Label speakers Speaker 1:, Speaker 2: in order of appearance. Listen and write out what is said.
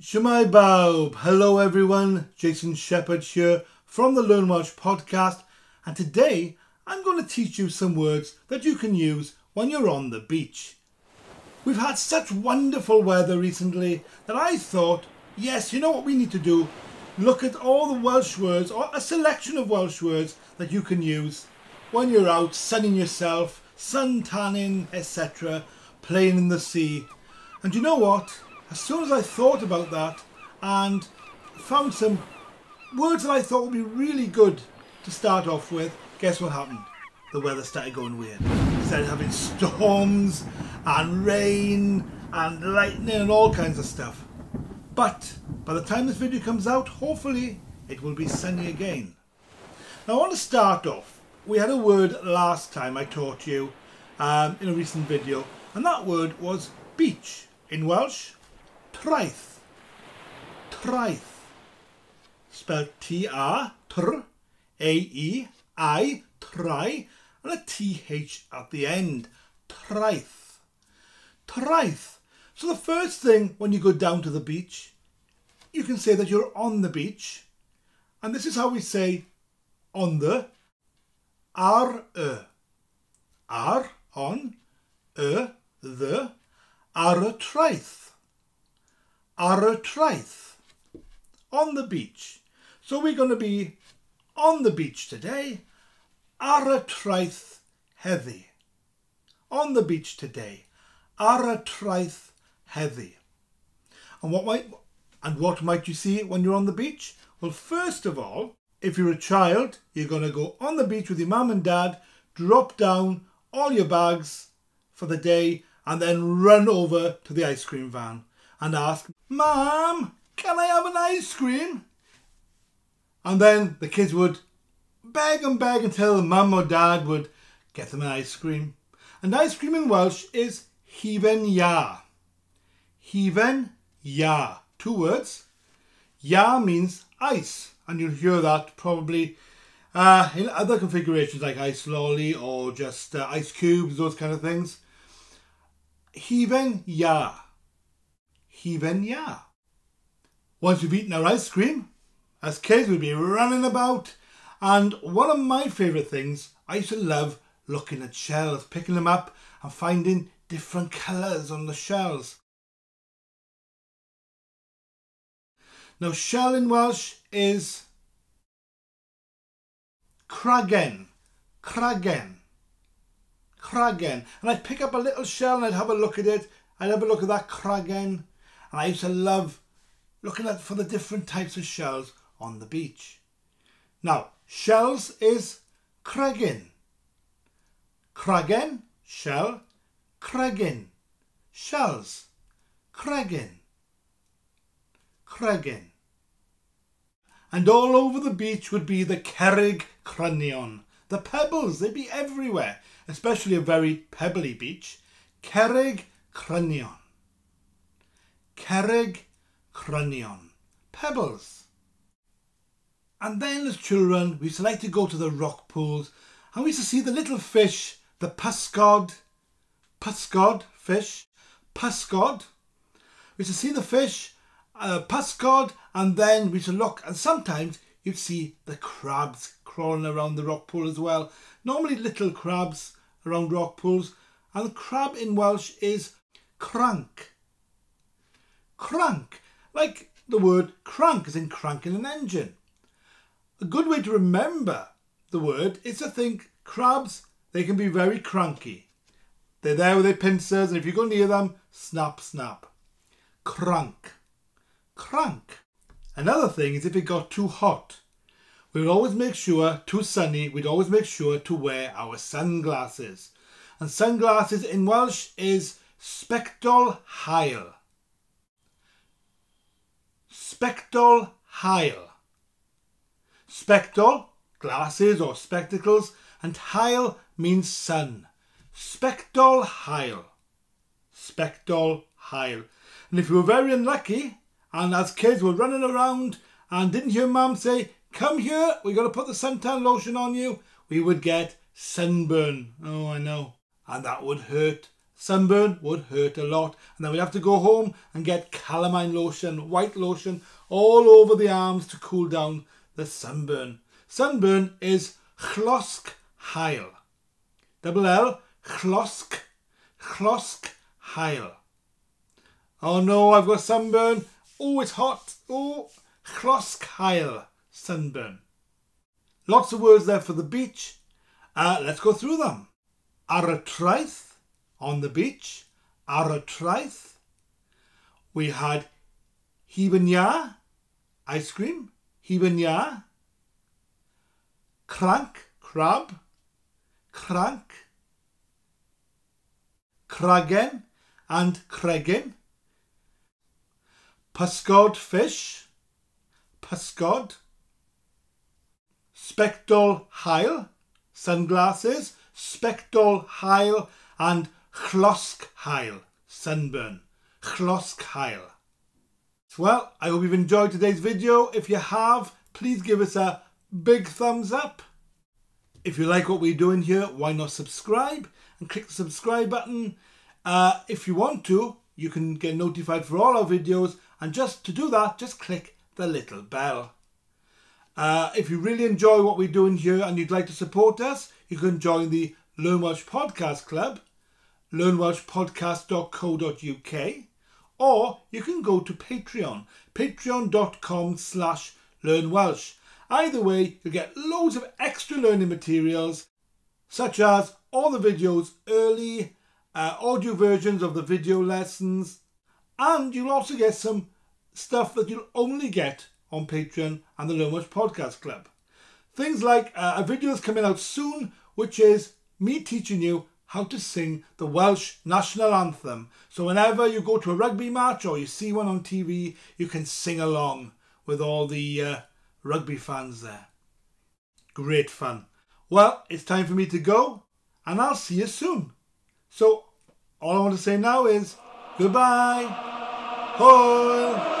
Speaker 1: Shwmae bawb. Hello everyone, Jason Shepherd here from the Learn Welsh podcast and today I'm going to teach you some words that you can use when you're on the beach. We've had such wonderful weather recently that I thought, yes, you know what we need to do? Look at all the Welsh words or a selection of Welsh words that you can use when you're out sunning yourself, sun tanning, etc., playing in the sea. And you know what? As soon as I thought about that and found some words that I thought would be really good to start off with, guess what happened? The weather started going weird. We started having storms and rain and lightning and all kinds of stuff. But by the time this video comes out, hopefully it will be sunny again. Now I want to start off. We had a word last time I taught you um, in a recent video, and that word was beach. In Welsh, traeth. Traeth. Spelled T-R, tr, A-E, I, try, and a T-H at the end. Traeth. Traeth. So the first thing when you go down to the beach, you can say that you're on the beach. And this is how we say on the, ar. Ar, on, e, the, ar traeth ar y traeth, on the beach. So we're going to be on the beach today, ar y traeth heddi. On the beach today, ar y traeth heddi. And what might and what might you see when you're on the beach? Well, first of all, if you're a child, you're going to go on the beach with your mum and dad, drop down all your bags for the day, and then run over to the ice cream van and ask, Mom, can I have an ice cream? And then the kids would beg and beg until mum or dad would get them an ice cream. And ice cream in Welsh is hufen iâ. Hufen iâ. Two words. Iâ means ice. And you'll hear that probably uh, in other configurations like ice lolly or just uh, ice cubes, those kind of things. Hufen iâ iâ. Once we've eaten our ice cream, as kids we'd be running about and one of my favourite things, I used to love looking at shells, picking them up and finding different colours on the shells. Now shell in Welsh is cragen, cragen, cragen. And I'd pick up a little shell and I'd have a look at it. I'd have a look at that cragen and I used to love looking at for the different types of shells on the beach. Now, shells is cregyn. Cragen, shell, cregyn, shells, cregyn, cregyn. And all over the beach would be the cerrig crynion. The pebbles, they'd be everywhere, especially a very pebbly beach. Cerrig crynion. Cerrig Crynion, pebbles. And then as children, we used to like to go to the rock pools and we used to see the little fish, the pysgod, pysgod fish, pysgod. We used to see the fish, uh, pysgod, and then we used to look and sometimes you'd see the crabs crawling around the rock pool as well. Normally little crabs around rock pools and the crab in Welsh is cranc cranc, like the word crank as in cranking an engine. A good way to remember the word is to think crabs, they can be very cranky. They're there with their pincers and if you go near them, snap, snap. Cranc. Cranc. Another thing is if it got too hot. We would always make sure, too sunny, we'd always make sure to wear our sunglasses. And sunglasses in Welsh is sbectol haul. Sbectol haul. Sbectol, glasses or spectacles, and haul means sun. Sbectol haul. Sbectol haul. And if you were very unlucky, and as kids were running around and didn't hear mum say, come here, we're going to put the suntan lotion on you, we would get sunburn. Oh, I know. And that would hurt sunburn would hurt a lot. And then we'd have to go home and get calamine lotion, white lotion, all over the arms to cool down the sunburn. Sunburn is llosg haul. Double L, llosg, llosg haul. Oh no, I've got sunburn. Oh, it's hot. Oh, llosg haul, sunburn. Lots of words there for the beach. Uh, let's go through them. Ar y traeth, on the beach. Ar y traeth. We had Hufen iâ, ice cream. Hibanya. Cranc, crab. Cranc. Cragen and Cregyn. Pysgod, fish. Pysgod. Sbectol haul, sunglasses, sbectol haul and llosg haul, sunburn. Llosg haul. Well, I hope you've enjoyed today's video. If you have, please give us a big thumbs up. If you like what we're doing here, why not subscribe and click the subscribe button. Uh, if you want to, you can get notified for all our videos and just to do that, just click the little bell. Uh, if you really enjoy what we're doing here and you'd like to support us, you can join the Learn Welsh Podcast Club, learnwelshpodcast.co.uk, or you can go to Patreon, patreon.com slash learnwelsh. Either way, you'll get loads of extra learning materials, such as all the videos early, uh, audio versions of the video lessons, and you'll also get some stuff that you'll only get on Patreon and the Learn Welsh Podcast Club. Things like uh, a video is coming out soon, which is me teaching you how to sing the Welsh national anthem. So whenever you go to a rugby match or you see one on TV, you can sing along with all the uh, rugby fans there. Great fun. Well, it's time for me to go, and I'll see you soon. So all I want to say now is goodbye. Hwyl.